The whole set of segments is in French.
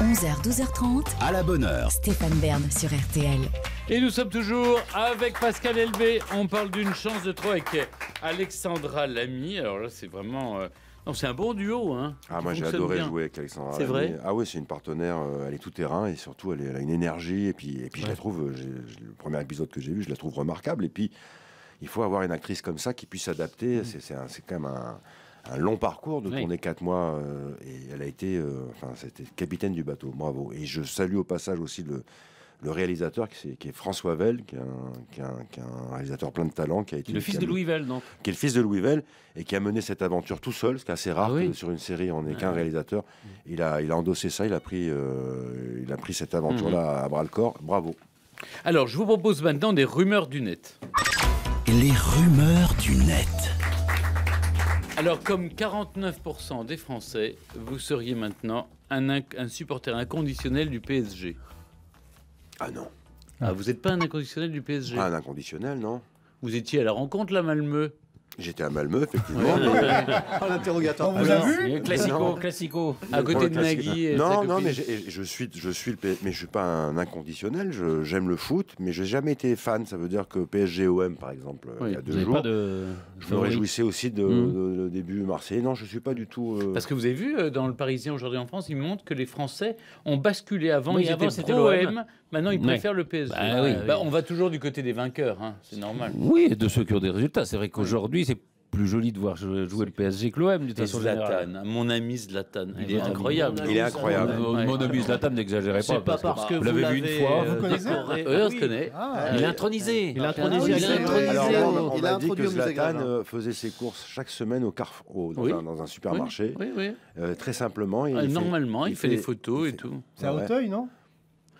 11h, 12h30. À la bonne heure. Stéphane Bern sur RTL. Et nous sommes toujours avec Pascal Elbé. On parle d'une chance de trop avec Alexandra Lamy. Alors là, c'est vraiment. euh, Non, c'est un bon duo. Hein, Ah, moi j'ai adoré bien. jouer avec Alexandra. C'est Lamy. vrai Ah oui, c'est une partenaire, euh, elle est tout terrain et surtout elle, est- elle a une énergie. Et puis, et puis je la trouve, euh, le premier épisode que j'ai vu, je la trouve remarquable. Et puis il faut avoir une actrice comme ça qui puisse s'adapter. C'est c'est un- c'est quand même un, un long parcours de Mm. Oui. tourner quatre mois. euh, et elle a été, euh, enfin, c'était capitaine du bateau. Bravo. Et je salue au passage aussi le. Le réalisateur, qui, c'est- qui est François Vell, qui est, un, qui est un- qui est un réalisateur plein de talent, qui a été Le fils a de Louis Vell, donc. qui est le fils de Louis Vell et qui a mené cette aventure tout seul, ce qui est assez rare Ah oui. que sur une série on n'est qu'un Ouais. réalisateur. Il a, il a endossé ça, il a pris, euh, il a pris cette aventure-là à bras le corps. Bravo. Alors, je vous propose maintenant des rumeurs du net. Les rumeurs du net. Alors, comme 49% des Français, vous seriez maintenant un, inc- un supporter inconditionnel du PSG. Ah non, Ah, vous n'êtes pas un inconditionnel du PSG pas un inconditionnel, non. Vous étiez à la rencontre, la Malmeux J'étais à Malmö, effectivement. l'interrogatoire. On vous a vu Classico, Non. classico. À côté de Nagui et sa Non, non, mais je suis, je suis le, mais je suis pas un inconditionnel. je- J'aime le foot, mais j'ai jamais été fan. Ça veut dire que PSG OM, par exemple, Oui, il y a deux jours, pas de. je me réjouissais aussi de, Hmm. de- de début marseillais. Non, je suis pas du tout. euh, Parce que vous avez vu euh, dans le Parisien aujourd'hui en France, ils montrent que les Français ont basculé avant. Oui, ils avant, étaient c'était pro l'OM. OM, maintenant ils Ouais. préfèrent le PSG. Bah oui. Bah, on va toujours du côté des vainqueurs, hein, c'est normal. Oui, de ceux qui ont des résultats. C'est vrai qu'aujourd'hui, c'est plus joli de voir jouer le PSG que l'OM, de façon. Zlatan, mon ami Zlatan, il est incroyable. Il est incroyable. Mon, ami Zlatan, n'exagérez C'est pas. pas parce que vous l'avez vu une fois. euh, Vous connaissez on se connaît. Ah, Il est intronisé. Il Ah intronisé il a dit que Zlatan euh, faisait ses courses chaque semaine au Carrefour, dans, un, supermarché, Oui, oui. euh, très simplement. Ah, Normalement, il, fait, des photos et tout. C'est à. Auteuil, non?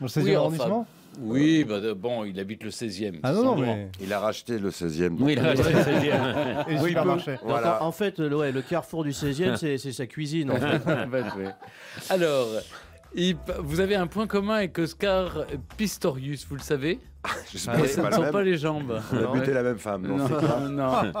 Dans le 16e Oui, enfin, arrondissement? Oui, bah, bon, il habite le 16e. Ah non, non, mais. Il a racheté le 16e. Oui, il a racheté le 16e. Et le Oui, supermarché. Donc, Voilà. en- fait, le, ouais, le carrefour du 16e, c'est sa cuisine. En fait. Oui. Alors, il- vous avez un point commun avec Oscar Pistorius, vous le savez Je sais Et pas, Ce ne pas sont le même. pas les jambes. On a buté la même femme. non, Non, non.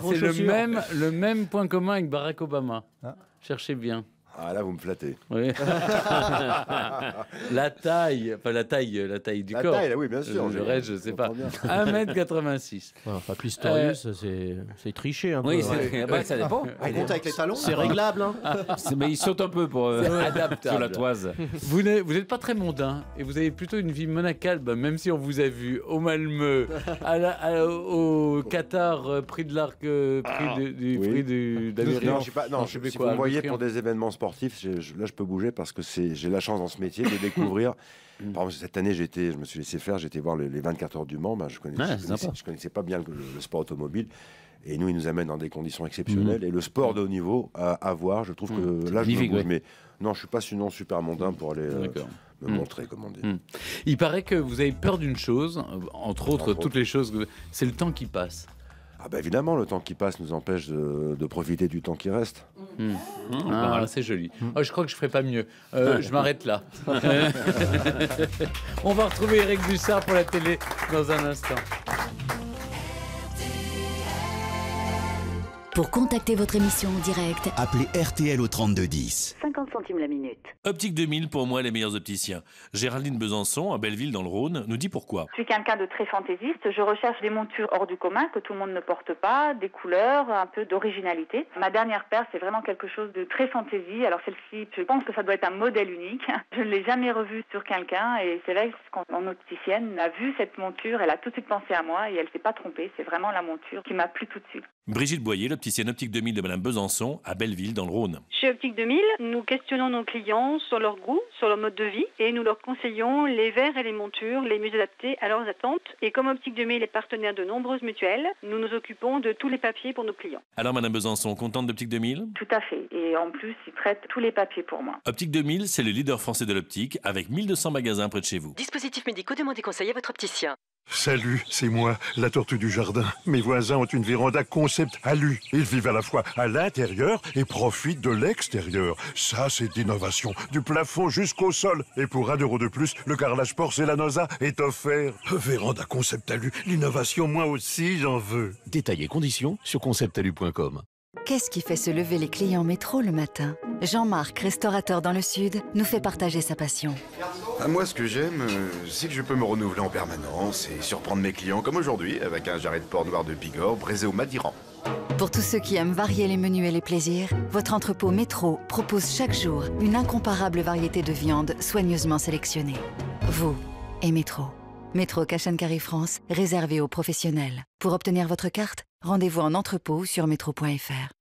Vos C'est le même, le même point commun avec Barack Obama. Ah. Cherchez bien. Ah là, vous me flattez. Oui. la taille, enfin la taille, la taille du La corps. taille, là, oui, bien sûr. Le je- reste, je sais pas. comprends bien. 1m86. Enfin, Pistorius, c'est- c'est triché un peu. Oui, Ouais. c'est- bah, ça dépend. On compte avec les talons C'est réglable. Hein. C'est- Mais il saute un peu pour euh, adaptable. sur la toise. Vous n'êtes vous n'êtes pas très mondain et vous avez plutôt une vie monacale, bah, même si on vous a vu au Malmö, à la- à- au Qatar, euh, prix de l'arc, euh, prix de- du Oui. prix du- d'Amérique. Non, je suis pas. Non, je sais si plus vous quoi, me voyez pour des événements sportifs, je- là, je peux bouger parce que j'ai la chance dans ce métier de découvrir. Mm. Par exemple, cette année, je me suis laissé faire, j'étais voir les, les 24 heures du Mans. Ben, je, connaissais, Ouais, je, c'est connaissais, pas bien le, le sport automobile. Et nous, il nous amène dans des conditions Mm. exceptionnelles. Et le sport de haut niveau à, à voir, je trouve que là, je me bouge. Mais non, je suis pas sinon super mondain pour aller euh, me Mm. montrer, comme on dit. Mm. Il paraît que vous avez peur d'une chose, euh, entre autres, Entre toutes les choses, c'est le temps qui passe. Ah bah évidemment, le temps qui passe nous empêche de, de profiter du temps qui reste. Ah, c'est joli. Oh, je crois que je ferai pas mieux. Euh, je m'arrête là. On va retrouver Eric Dussard pour la télé dans un instant. Pour contacter votre émission en direct, Appelez RTL au 3210. 50 centimes la minute. Optique 2000, pour moi, les meilleurs opticiens. Géraldine Besançon, à Belleville, dans le Rhône, nous dit pourquoi. Je suis quelqu'un de très fantaisiste. Je recherche des montures hors du commun que tout le monde ne porte pas, des couleurs, un peu d'originalité. Ma dernière paire, c'est vraiment quelque chose de très fantaisie. Alors celle-ci, je pense que ça doit être un modèle unique. Je ne l'ai jamais revue sur quelqu'un et c'est vrai que quand mon opticienne a vu cette monture, elle a tout de suite pensé à moi et elle s'est pas trompée. C'est vraiment la monture qui m'a plu tout de suite. Brigitte Boyer, l'opticienne Optique 2000 de Madame Besançon, à Belleville, dans le Rhône. Chez Optique 2000, nous questionnons nos clients sur leur goût, sur leur mode de vie et nous leur conseillons les verres et les montures les mieux adaptés à leurs attentes. Et comme Optique 2000 est partenaire de nombreuses mutuelles, nous nous occupons de tous les papiers pour nos clients. Alors, Madame Besançon, contente d'Optique 2000 Tout à fait. Et en plus, ils traitent tous les papiers pour moi. Optique 2000, c'est le leader français de l'optique, avec 1200 magasins près de chez vous. Dispositifs médicaux, demandez conseil à votre opticien. Salut, c'est moi, la tortue du jardin. Mes voisins ont une véranda concept alu. Ils vivent à la fois à l'intérieur et profitent de l'extérieur. Ça, c'est d'innovation. Du plafond jusqu'au sol. Et pour un euro de plus, le carrelage porcelanosa est offert. Véranda concept alu, l'innovation, moi aussi, j'en veux. Détails et conditions sur conceptalu.com. Qu'est-ce qui fait se lever les clients métro le matin? Jean-Marc, restaurateur dans le Sud, nous fait partager sa passion. Ah, moi, ce que j'aime, euh, c'est que je peux me renouveler en permanence et surprendre mes clients comme aujourd'hui avec un jarret de porc noir de Bigorre braisé au Madiran. Pour tous ceux qui aiment varier les menus et les plaisirs, votre entrepôt Métro propose chaque jour une incomparable variété de viandes soigneusement sélectionnées. Vous et Métro. Métro Carry France, réservé aux professionnels. Pour obtenir votre carte, rendez-vous en entrepôt sur métro.fr.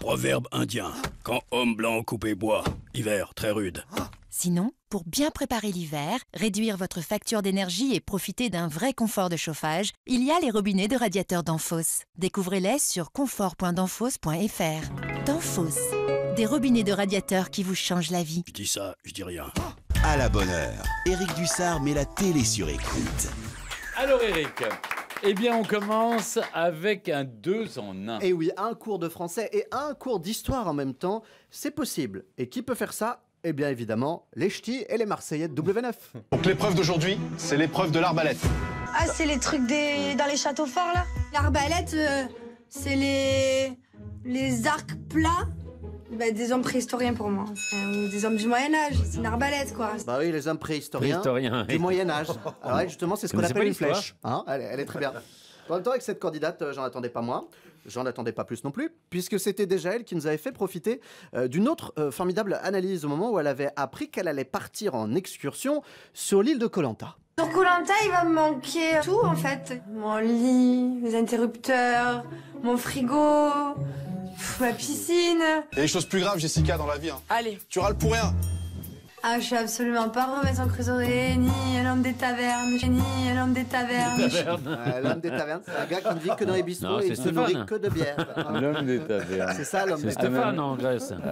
Proverbe indien. Quand homme blanc coupé bois, hiver très rude. Sinon, pour bien préparer l'hiver, réduire votre facture d'énergie et profiter d'un vrai confort de chauffage, il y a les robinets de radiateurs Danfoss. Découvrez-les sur confort.danfoss.fr. Danfoss, des robinets de radiateurs qui vous changent la vie. Je dis ça, je dis rien. À la bonne heure, Éric Dussard met la télé sur écoute. Alors Eric, eh bien on commence avec un 2 en 1. Et oui, un cours de français et un cours d'histoire en même temps, c'est possible. Et qui peut faire ça? Eh bien évidemment, les ch'tis et les Marseillais de W9. Donc l'épreuve d'aujourd'hui, c'est l'épreuve de l'arbalète. Ah, c'est les trucs des... dans les châteaux forts, là? L'arbalète, euh, c'est les... les arcs plats bah, des hommes préhistoriens pour moi. Enfin, ou des hommes du Moyen-Âge. C'est une arbalète, quoi. Bah oui, les hommes préhistoriens, Préhistoriens, du oui. Moyen-Âge. Alors ouais, justement, c'est ce qu'on Connaissez appelle pas une l'histoire flèche. Hein elle, est- elle est très bien. En même temps, avec cette candidate, euh, j'en attendais pas moins. J'en attendais pas plus non plus, puisque c'était déjà elle qui nous avait fait profiter euh, d'une autre euh, formidable analyse au moment où elle avait appris qu'elle allait partir en excursion sur l'île de Colanta. Sur Colanta, il va me manquer tout, en fait. Mon lit, mes interrupteurs, mon frigo, pff, ma piscine. Il y a des choses plus graves, Jessica, dans la vie. hein. Allez. Tu râles pour rien. Ah, je suis absolument pas Robinson Crusoe, ni un homme des tavernes, ni un homme des tavernes. L'homme des tavernes, c'est un gars qui ne vit que dans les bistrots Non, et c'est il ne se Stéphane. nourrit que de bière. L'homme des tavernes. C'est ça l'homme C'est des Stéphane tavernes. en Grèce.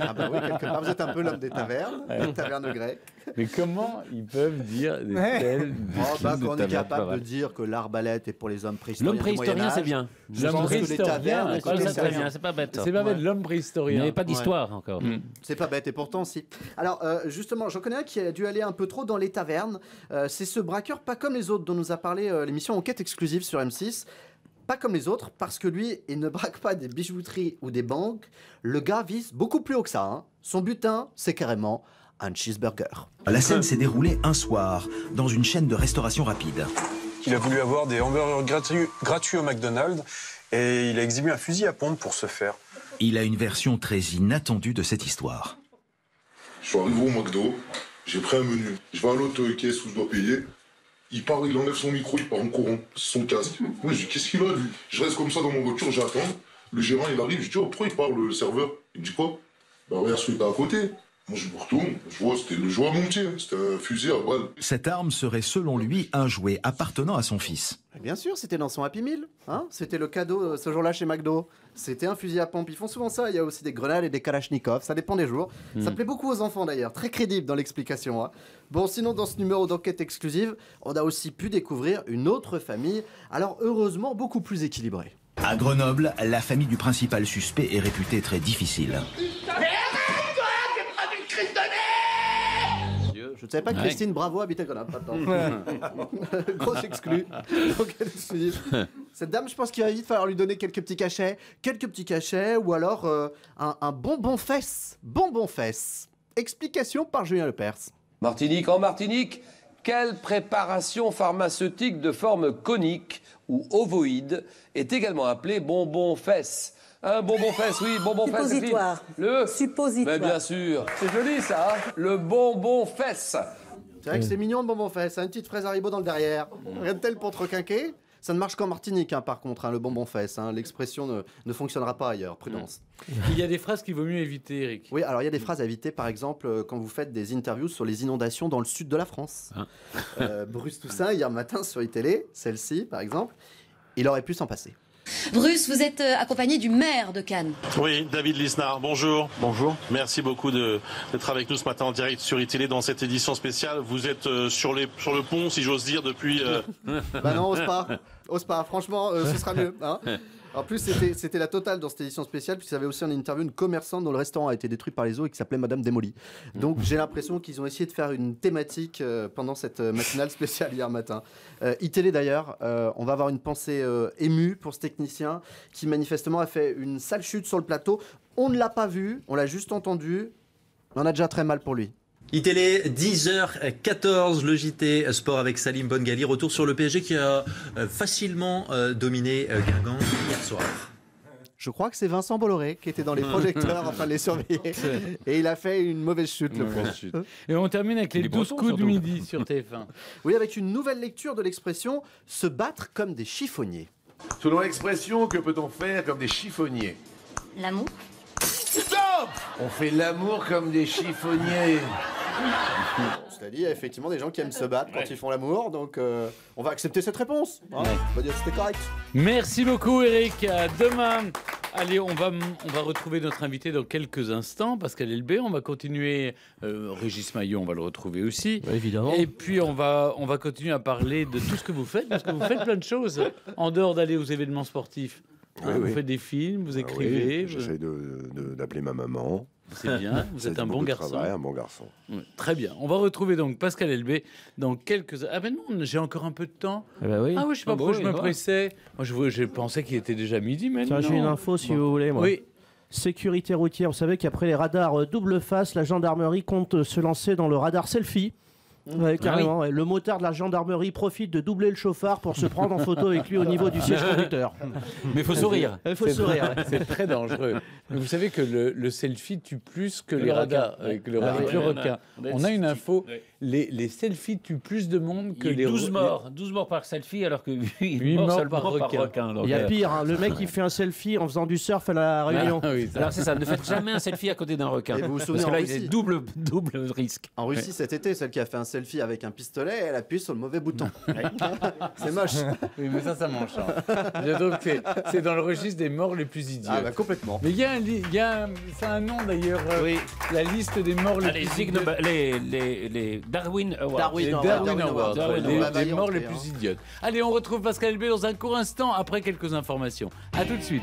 Ah bah oui, quelque part, vous êtes un peu l'homme des tavernes, des tavernes grecques. Mais comment ils peuvent dire des Ouais. telles Oh, bah, bêtises qu'on de est tavernes capable de pareilles dire que l'arbalète est pour les hommes préhistoriens. L'homme du préhistorien, c'est bien. Je L'homme pense que les préhistorien, tavernes, ouais, écoutez, ça, c'est c'est bien. c'est pas bête. C'est pas bête, l'homme Il préhistorien. n'y avait pas d'histoire encore. C'est pas bête, et pourtant si. Alors, euh, justement, j'en connais un qui a dû aller un peu trop dans les tavernes. Euh, c'est ce braqueur, pas comme les autres, dont nous a parlé euh, l'émission Enquête exclusive sur M6. Pas comme les autres, parce que lui, il ne braque pas des bijouteries ou des banques. Le gars vise beaucoup plus haut que ça. hein. Son butin, c'est carrément un cheeseburger. La scène s'est déroulée un soir dans une chaîne de restauration rapide. Il a voulu avoir des hamburgers gratuits, gratuits au McDonald's et il a exhibé un fusil à pompe pour ce faire. Il a une version très inattendue de cette histoire. Je suis arrivé au McDo, j'ai pris un menu. Je vais à l'autre caisse où je dois payer. Il part, il enlève son micro, il part en courant, son casque. Moi, je dis, qu'est-ce qu'il a, lui? Je reste comme ça dans mon voiture, j'attends. Le gérant, il arrive, je dis, oh, pourquoi il parle, le serveur? Il me dit quoi? Bah, regarde celui qui est à côté. Moi, je me retourne, je vois, c'était le joueur montier, c'était un fusil à balle. Cette arme serait selon lui un jouet appartenant à son fils. Bien sûr, c'était dans son Happy Meal. Hein c'était le cadeau euh, ce jour-là chez McDo. C'était un fusil à pompe. Ils font souvent ça. Il y a aussi des grenades et des kalachnikovs. Ça dépend des jours. Ça Hmm. plaît beaucoup aux enfants d'ailleurs. Très crédible dans l'explication. hein. Bon, sinon, dans ce numéro d'enquête exclusive, on a aussi pu découvrir une autre famille. Alors, heureusement, beaucoup plus équilibrée. À Grenoble, la famille du principal suspect est réputée très difficile. Ne savais pas que Ouais. Christine Bravo habitait Grenoble. Grosse exclue. Exclusive. Cette dame, je pense qu'il va vite falloir lui donner quelques petits cachets. Quelques petits cachets ou alors euh, un, un bonbon fesse. Bonbon fesse. Explication par Julien Lepers. Martinique en Martinique, quelle préparation pharmaceutique de forme conique ou ovoïde est également appelée bonbon fesse? Un bonbon fesse, oui, bonbon fesse. Suppositoire. Le Suppositoire. Mais bien sûr. C'est joli ça, hein le bonbon fesse. C'est vrai que c'est mignon le bonbon fesse. Une petite fraise Haribo dans le derrière. Rien de tel pour te requinquer. Ça ne marche qu'en Martinique, hein, par contre, hein, le bonbon fesse. hein. L'expression ne, ne fonctionnera pas ailleurs. Prudence. Il y a des phrases qu'il vaut mieux éviter, Eric. Oui, alors il y a des phrases à éviter, par exemple, euh, quand vous faites des interviews sur les inondations dans le sud de la France. Euh, Bruce Toussaint, hier matin sur iTélé, celle-ci, par exemple, il aurait pu s'en passer. Bruce, vous êtes euh, accompagné du maire de Cannes. Oui, David Lisnard, bonjour. Bonjour. Merci beaucoup de- d'être avec nous ce matin en direct sur iTélé dans cette édition spéciale. Vous êtes euh, sur, les, sur le pont, si j'ose dire, depuis... euh, Bah non, ose pas. Ose pas. Franchement, euh, ce sera mieux. hein. En plus, c'était la totale dans cette édition spéciale, puisqu'il y avait aussi en interview une commerçante dont le restaurant a été détruit par les eaux et qui s'appelait Madame Démolie. Donc j'ai l'impression qu'ils ont essayé de faire une thématique euh, pendant cette euh, matinale spéciale hier matin. Euh, iTélé d'ailleurs, euh, on va avoir une pensée euh, émue pour ce technicien qui manifestement a fait une sale chute sur le plateau. On ne l'a pas vu, on l'a juste entendu. mais On a déjà très mal pour lui. iTélé, 10h14, le JT Sport avec Salim Bongali. Retour sur le PSG qui a facilement dominé Guingamp hier soir. Je crois que c'est Vincent Bolloré qui était dans les projecteurs en train de les surveiller. Et il a fait une mauvaise chute, le pauvre. Et on termine avec les Les 12 Bretons, coups de midi sur TF1. Oui, avec une nouvelle lecture de l'expression se battre comme des chiffonniers. Selon l'expression, que peut-on faire comme des chiffonniers? L'amour Stop On fait l'amour comme des chiffonniers. A effectivement des gens qui aiment se battre quand ils font l'amour, donc euh, on va accepter cette réponse. hein. On va dire que c'était correct. Merci beaucoup Eric. À demain. Allez, on va, on va retrouver notre invité dans quelques instants, Pascal Elbé. On va continuer. euh, Régis Maillot, on va le retrouver aussi. évidemment. Et puis on va, on va continuer à parler de tout ce que vous faites, parce que vous faites plein de choses en dehors d'aller aux événements sportifs. Oui, vous oui. faites des films, vous Ah écrivez. vous- J'essaie de- de- d'appeler ma maman. C'est bien, vous êtes un bon garçon. travail, un bon garçon. Ouais, Très bien. On va retrouver donc Pascal Elbé dans quelques. Ah ben non, j'ai encore un peu de temps. Eh ben oui. Ah oui, je sais pas Ah pourquoi je me bah. pressais. Moi, je, je pensais qu'il était déjà midi, mais Tiens, non. j'ai une info si Bon. vous voulez, moi. Oui. Sécurité routière, vous savez qu'après les radars double face, la gendarmerie compte se lancer dans le radar selfie. Ouais, carrément, ouais. Le motard de la gendarmerie profite de doubler le chauffard pour se prendre en photo avec lui au niveau du siège conducteur. Mais faut sourire. Il faut sourire. C'est très dangereux. Mais vous savez que le, le selfie tue plus que Que les requins. avec le, Ah avec oui, le on a- requin. on a une info. Les, les selfies tuent plus de monde que les 12 re- morts, 12 morts par selfie alors que 8, Huit morts, morts seulement par par requin. donc, Il y a euh, pire, hein, le mec il fait un selfie en faisant du surf à la Réunion. Ah oui, ça. Alors c'est ça, ne faites jamais un selfie à côté d'un requin. Et vous vous souvenez Parce que là, en il y a Russie double, double risque. En Russie cet été, celle qui a fait un selfie avec un pistolet, elle appuie sur le mauvais bouton. c'est moche. Oui, mais ça, ça m'enchante. Je trouve que c'est- dans le registre des morts les plus idiots. Ah bah complètement. Mais il y a un, y a un- c'est un nom d'ailleurs. euh, La liste des morts les Ah, les, plus idiotes. les, les, les Darwin Awards. Darwin Les Award, Darwin Darwin Awards, Award. ouais, Darwin les, les morts les Hein. plus idiotes. Allez, on retrouve Pascal Elbé dans un court instant après quelques informations. A tout de suite.